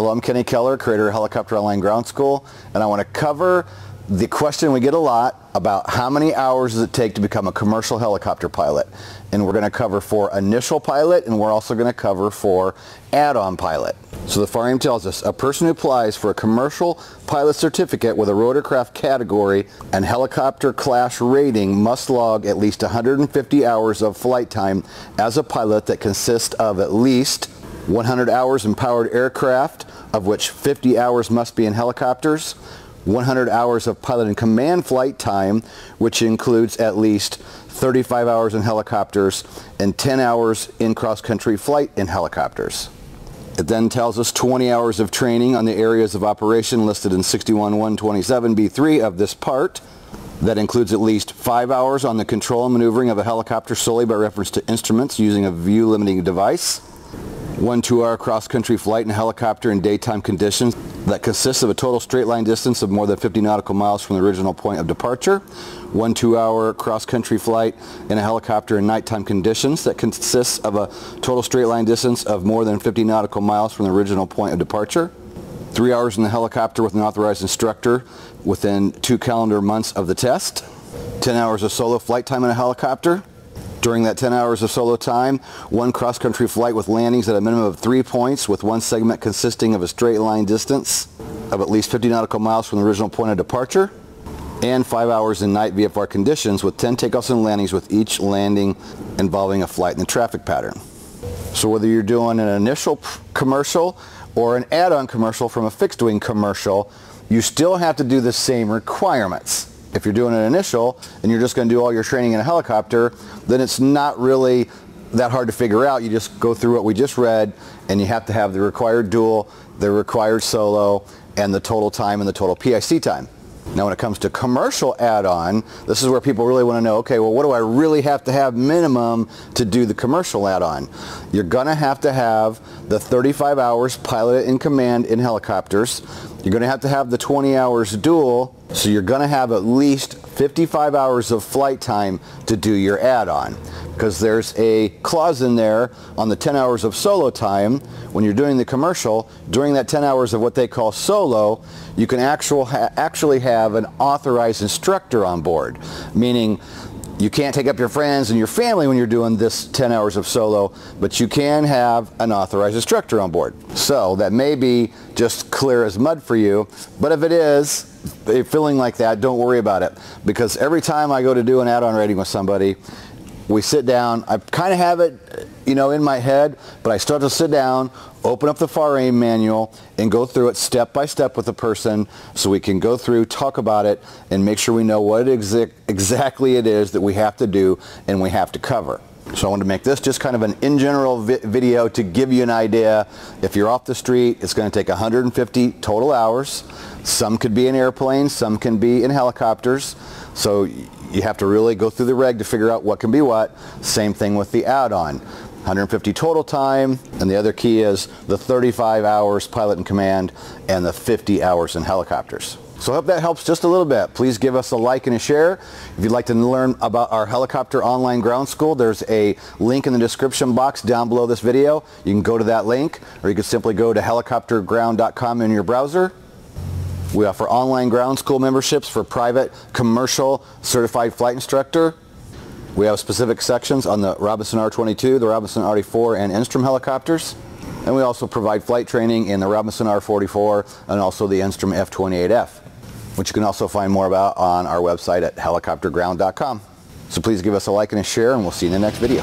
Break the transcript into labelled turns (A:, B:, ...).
A: Hello, I'm Kenny Keller, creator of Helicopter Online Ground School, and I want to cover the question we get a lot about how many hours does it take to become a commercial helicopter pilot. And we're going to cover for initial pilot and we're also going to cover for add-on pilot. So the FAR-AIM tells us a person who applies for a commercial pilot certificate with a rotorcraft category and helicopter class rating must log at least 150 hours of flight time as a pilot that consists of at least 100 hours in powered aircraft, of which 50 hours must be in helicopters, 100 hours of pilot and command flight time, which includes at least 35 hours in helicopters and 10 hours in cross-country flight in helicopters. It then tells us 20 hours of training on the areas of operation listed in 61127B3 of this part. That includes at least 5 hours on the control and maneuvering of a helicopter solely by reference to instruments using a view limiting device one two-hour cross-country flight in a helicopter in daytime conditions that consists of a total straight line distance of more than 50 nautical miles from the original point of departure. One two-hour cross-country flight in a helicopter in nighttime conditions that consists of a total straight line distance of more than 50 nautical miles from the original point of departure. Three hours in the helicopter with an authorized instructor within two calendar months of the test. 10 hours of solo flight time in a helicopter during that 10 hours of solo time, one cross-country flight with landings at a minimum of three points with one segment consisting of a straight line distance of at least 50 nautical miles from the original point of departure, and five hours in night VFR conditions with 10 takeoffs and landings with each landing involving a flight in the traffic pattern. So whether you're doing an initial commercial or an add-on commercial from a fixed wing commercial, you still have to do the same requirements if you're doing an initial and you're just going to do all your training in a helicopter, then it's not really that hard to figure out. You just go through what we just read and you have to have the required dual, the required solo, and the total time and the total PIC time. Now when it comes to commercial add-on, this is where people really want to know, okay, well what do I really have to have minimum to do the commercial add-on? You're going to have to have the 35 hours piloted in command in helicopters. You're going to have to have the 20 hours dual, so you're going to have at least 55 hours of flight time to do your add-on. Because there's a clause in there on the 10 hours of solo time when you're doing the commercial during that 10 hours of what they call solo you can actual ha actually have an authorized instructor on board. Meaning you can't take up your friends and your family when you're doing this 10 hours of solo, but you can have an authorized instructor on board. So that may be just clear as mud for you, but if it is, feeling like that, don't worry about it. Because every time I go to do an add-on rating with somebody, we sit down. I kind of have it, you know, in my head, but I start to sit down, open up the FAR-AIM manual, and go through it step by step with the person so we can go through, talk about it, and make sure we know what exa exactly it is that we have to do and we have to cover. So I wanted to make this just kind of an in general vi video to give you an idea. If you're off the street, it's going to take 150 total hours. Some could be in airplanes, some can be in helicopters. So you have to really go through the reg to figure out what can be what. Same thing with the add-on. 150 total time, and the other key is the 35 hours pilot in command and the 50 hours in helicopters. So I hope that helps just a little bit. Please give us a like and a share. If you'd like to learn about our helicopter online ground school, there's a link in the description box down below this video. You can go to that link, or you can simply go to helicopterground.com in your browser we offer online ground school memberships for private, commercial, certified flight instructor. We have specific sections on the Robinson R-22, the Robinson R-44, and Enstrom helicopters. And we also provide flight training in the Robinson R-44 and also the Enstrom F-28F, which you can also find more about on our website at helicopterground.com. So please give us a like and a share, and we'll see you in the next video.